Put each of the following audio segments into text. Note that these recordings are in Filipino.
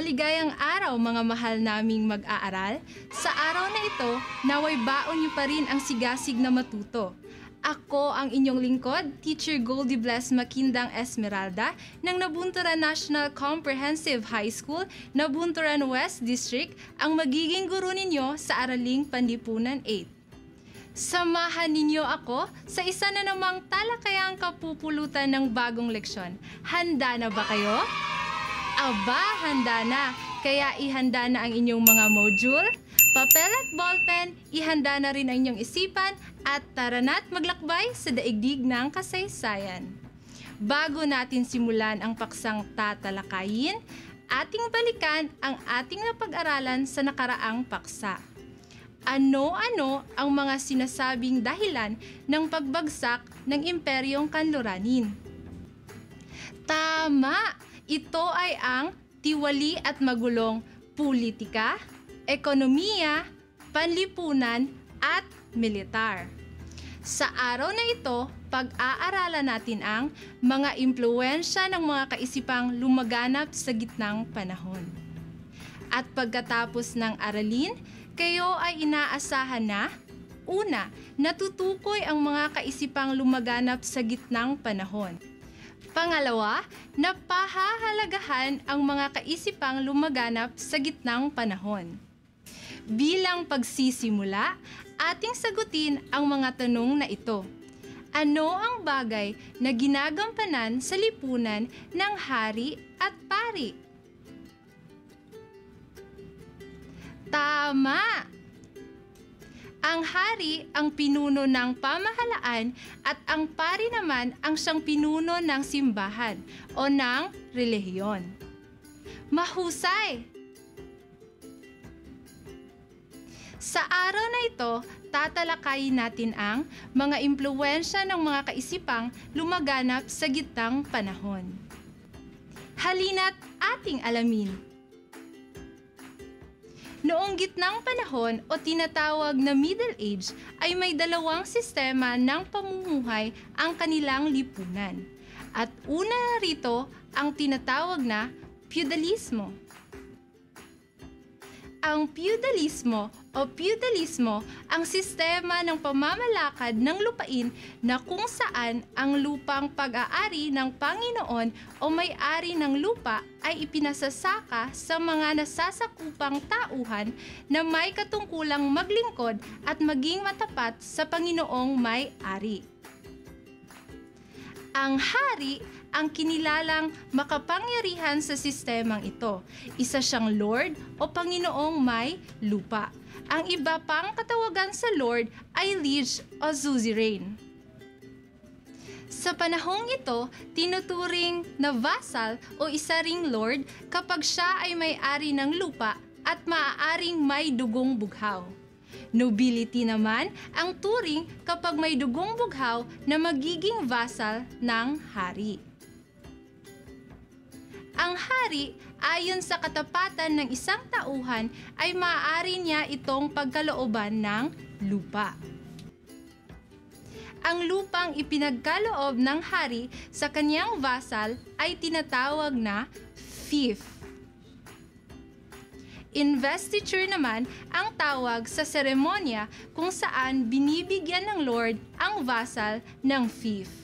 Maligayang araw mga mahal naming mag-aaral. Sa araw na ito, naway baon niyo pa rin ang sigasig na matuto. Ako ang inyong lingkod, Teacher Goldie Bless Makindang Esmeralda ng Nabunturan National Comprehensive High School, Nabunturan West District, ang magiging guro ninyo sa Araling Panlipunan 8. Samahan ninyo ako sa isa na namang talakayang kapupulutan ng bagong leksyon. Handa na ba kayo? Aba, handa na. Kaya ihanda na ang inyong mga module, papel at ballpen, ihanda na rin ang inyong isipan, at tara na't maglakbay sa daigdig ng kasaysayan. Bago natin simulan ang paksang tatalakayin, ating balikan ang ating napag-aralan sa nakaraang paksa. Ano-ano ang mga sinasabing dahilan ng pagbagsak ng Imperyong Kanluranin? Tama! Ito ay ang tiwali at magulong politika, ekonomiya, panlipunan at militar. Sa araw na ito, pag-aaralan natin ang mga impluensya ng mga kaisipang lumaganap sa gitnang panahon. At pagkatapos ng aralin, kayo ay inaasahan na Una, natutukoy ang mga kaisipang lumaganap sa gitnang panahon. Pangalawa, napahahalagahan ang mga kaisipang lumaganap sa gitnang panahon. Bilang pagsisimula, ating sagutin ang mga tanong na ito. Ano ang bagay na ginagampanan sa lipunan ng hari at pari? Tama! Ang hari ang pinuno ng pamahalaan at ang pari naman ang siyang pinuno ng simbahan o ng relihiyon. Mahusay! Sa araw na ito, tatalakayin natin ang mga impluensya ng mga kaisipang lumaganap sa gitnang panahon. Halina't ating alamin Noong gitnang panahon o tinatawag na Middle Age ay may dalawang sistema ng pamumuhay ang kanilang lipunan. At una rito ang tinatawag na feudalismo ang feudalismo o feudalismo ang sistema ng pamamalakad ng lupain na kung saan ang lupang pag-aari ng Panginoon o may-ari ng lupa ay ipinasasaka sa mga nasasakupang tauhan na may katungkulang maglingkod at maging matapat sa Panginoong may-ari. Ang hari ang kinilalang makapangyarihan sa sistemang ito. Isa siyang Lord o Panginoong may lupa. Ang iba pang katawagan sa Lord ay Liege o Suzerain. Sa panahong ito, tinuturing na vassal o isa ring lord kapag siya ay may-ari ng lupa at maaaring may dugong bughaw. Nobility naman ang turing kapag may dugong bughaw na magiging vassal ng hari. Ang hari, ayon sa katapatan ng isang tauhan, ay maaari niya itong pagkalooban ng lupa. Ang lupang ipinagkaloob ng hari sa kanyang vassal ay tinatawag na fief. Investiture naman ang tawag sa seremonya kung saan binibigyan ng Lord ang vassal ng fief.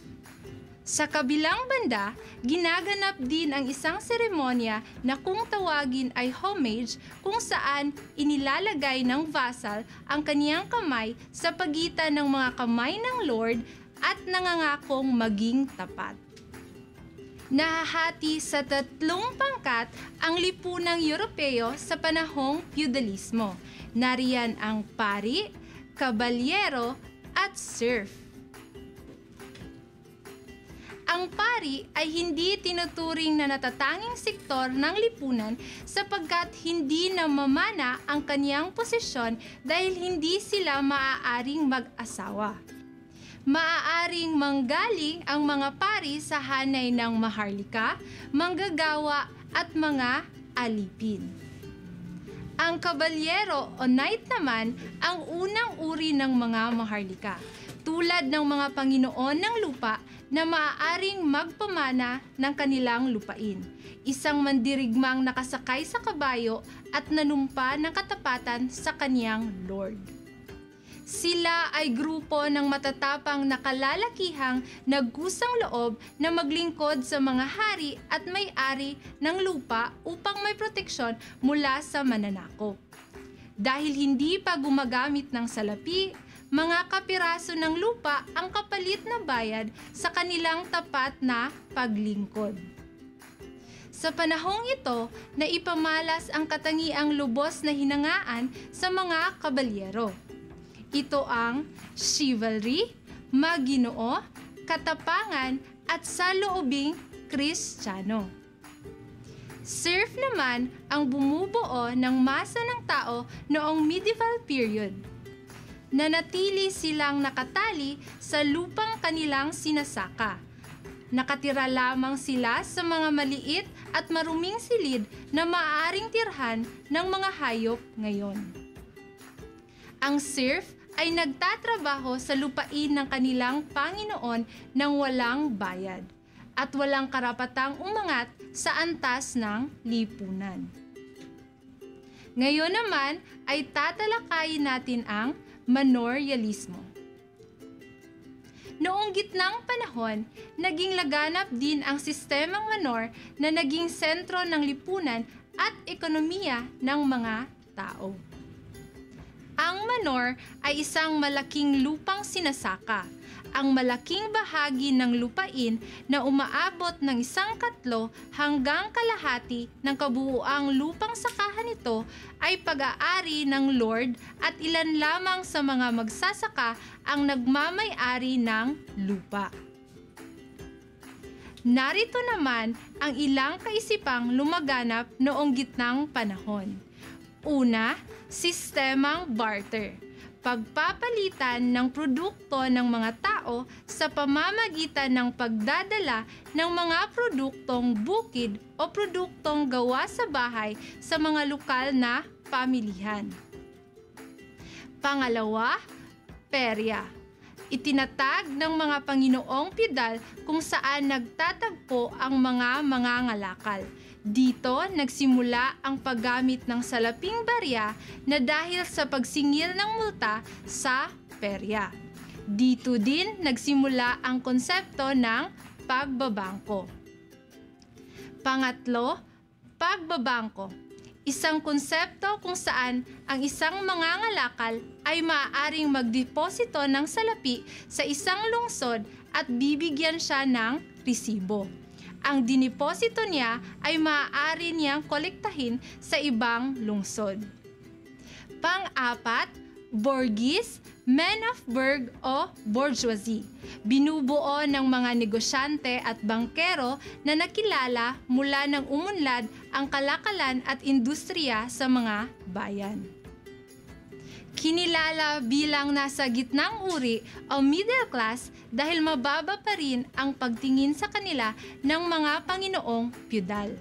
Sa kabilang banda, ginaganap din ang isang seremonya na kung tawagin ay homage kung saan inilalagay ng vassal ang kaniyang kamay sa pagitan ng mga kamay ng Lord at nangangakong maging tapat. Nahahati sa tatlong pangkat ang lipunang Europeo sa panahong feudalismo. Nariyan ang pari, kabalyero at serf ang pari ay hindi tinuturing na natatanging sektor ng lipunan sapagkat hindi na mamana ang kaniyang posisyon dahil hindi sila maaaring mag-asawa. Maaaring manggaling ang mga pari sa hanay ng maharlika, manggagawa at mga alipin. Ang kabalyero o knight naman ang unang uri ng mga maharlika tulad ng mga Panginoon ng lupa na maaaring magpamana ng kanilang lupain. Isang mandirigmang nakasakay sa kabayo at nanumpa ng katapatan sa kaniyang Lord. Sila ay grupo ng matatapang na kalalakihang nagkusang loob na maglingkod sa mga hari at may-ari ng lupa upang may proteksyon mula sa mananakop. Dahil hindi pa gumagamit ng salapi, mga kapiraso ng lupa ang kapalit na bayad sa kanilang tapat na paglingkod. Sa panahong ito, na ipamalas ang katangiang lubos na hinangaan sa mga kabalyero ito ang chivalry, maginoo, katapangan at saloobing kristyano. Serf naman ang bumubuo ng masa ng tao noong medieval period. Nanatili silang nakatali sa lupang kanilang sinasaka. Nakatira lamang sila sa mga maliit at maruming silid na maaaring tirhan ng mga hayop ngayon. Ang serf ay nagtatrabaho sa lupain ng kanilang Panginoon nang walang bayad at walang karapatang umangat sa antas ng lipunan. Ngayon naman ay tatalakayin natin ang manorialismo. Noong gitnang panahon, naging laganap din ang sistemang manor na naging sentro ng lipunan at ekonomiya ng mga tao. Ang manor ay isang malaking lupang sinasaka. Ang malaking bahagi ng lupain na umaabot ng isang katlo hanggang kalahati ng kabuuang lupang sakahan nito ay pag-aari ng Lord at ilan lamang sa mga magsasaka ang nagmamay-ari ng lupa. Narito naman ang ilang kaisipang lumaganap noong gitnang panahon. Una, sistemang barter. Pagpapalitan ng produkto ng mga tao sa pamamagitan ng pagdadala ng mga produktong bukid o produktong gawa sa bahay sa mga lokal na pamilihan. Pangalawa, perya itinatag ng mga Panginoong Pidal kung saan nagtatagpo ang mga mangangalakal. Dito nagsimula ang paggamit ng salaping barya na dahil sa pagsingil ng multa sa perya. Dito din nagsimula ang konsepto ng pagbabangko. Pangatlo, pagbabangko. Isang konsepto kung saan ang isang mangangalakal ay maaaring magdeposito ng salapi sa isang lungsod at bibigyan siya ng resibo ang diniposito niya ay maaari niyang kolektahin sa ibang lungsod. Pang-apat, Borgis, men of burg o bourgeoisie. Binubuo ng mga negosyante at bangkero na nakilala mula ng umunlad ang kalakalan at industriya sa mga bayan kinilala bilang nasa gitnang uri o middle class dahil mababa pa rin ang pagtingin sa kanila ng mga Panginoong Pyudal.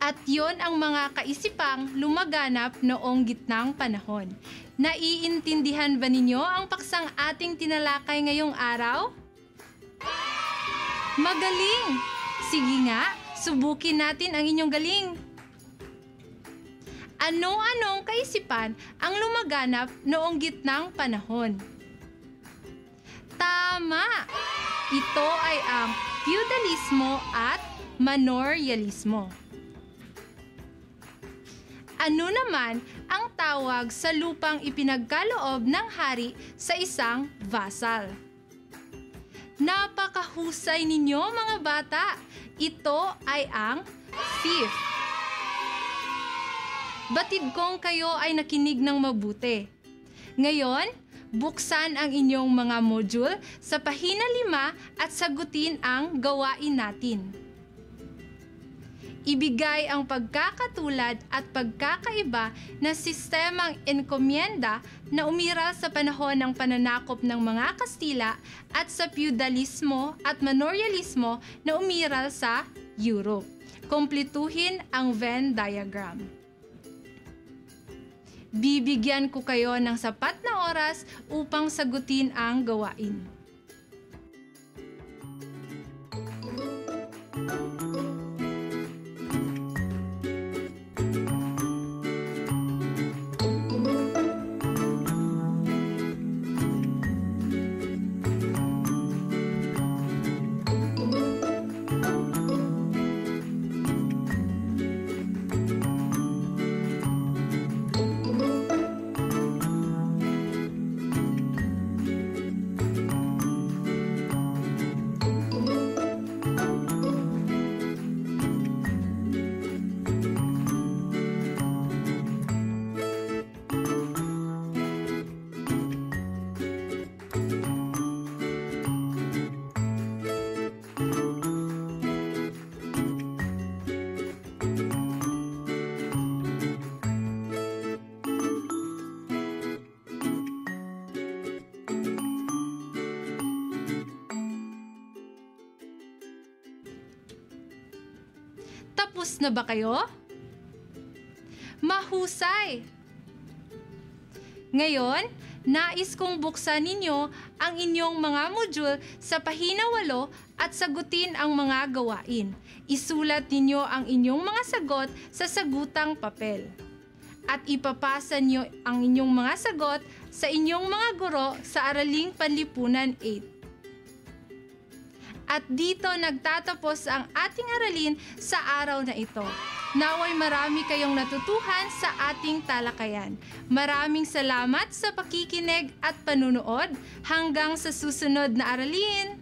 At yon ang mga kaisipang lumaganap noong gitnang panahon. Naiintindihan ba ninyo ang paksang ating tinalakay ngayong araw? Magaling! Sige nga, subukin natin ang inyong galing ano-anong kaisipan ang lumaganap noong gitnang panahon. Tama! Ito ay ang feudalismo at manorialismo. Ano naman ang tawag sa lupang ipinagkaloob ng hari sa isang vassal? Napakahusay ninyo mga bata! Ito ay ang fief Batid kong kayo ay nakinig ng mabuti. Ngayon, buksan ang inyong mga module sa pahina 5 at sagutin ang gawain natin. Ibigay ang pagkakatulad at pagkakaiba na sistemang enkomienda na umiral sa panahon ng pananakop ng mga Kastila at sa feudalismo at manorialismo na umiral sa Europe. Kompletuhin ang Venn diagram. Bibigyan ko kayo ng sapat na oras upang sagutin ang gawain. Tapos na ba kayo? Mahusay! Ngayon, nais kong buksan ninyo ang inyong mga module sa pahina 8 at sagutin ang mga gawain. Isulat ninyo ang inyong mga sagot sa sagutang papel. At ipapasa niyo ang inyong mga sagot sa inyong mga guro sa Araling Panlipunan 8. At dito nagtatapos ang ating aralin sa araw na ito. Naway marami kayong natutuhan sa ating talakayan. Maraming salamat sa pakikinig at panunood. Hanggang sa susunod na aralin.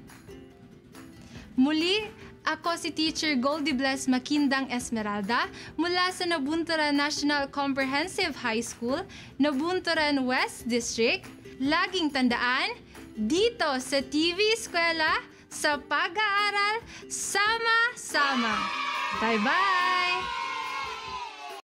Muli, ako si Teacher Goldie Bless Makindang Esmeralda mula sa Nabunturan National Comprehensive High School, Nabunturan West District. Laging tandaan, dito sa TV Eskwela, sa pag-aaral, sama-sama. Bye-bye!